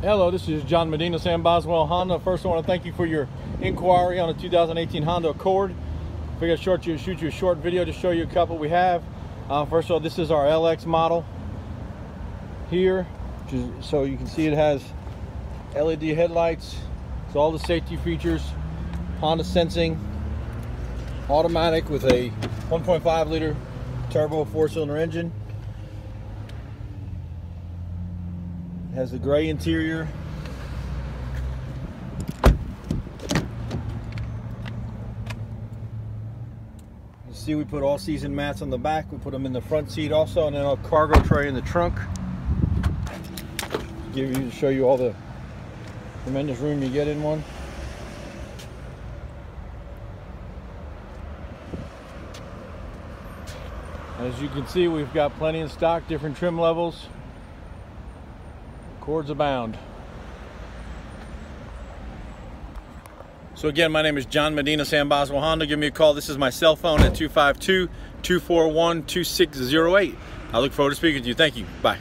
Hello, this is John Medina, Sam Boswell Honda. First, I want to thank you for your inquiry on a 2018 Honda Accord. Figured I'd short you, shoot you a short video to show you a couple we have. Uh, first of all, this is our LX model here. So you can see it has LED headlights. It's all the safety features. Honda sensing, automatic with a 1.5 liter turbo four cylinder engine. Has the gray interior. You see we put all season mats on the back. We put them in the front seat also and then a cargo tray in the trunk. Give you to show you all the tremendous room you get in one. As you can see, we've got plenty in stock, different trim levels. Accords abound. So again, my name is John Medina, Sam Boswell Honda. Give me a call. This is my cell phone at 252-241-2608. I look forward to speaking to you. Thank you. Bye.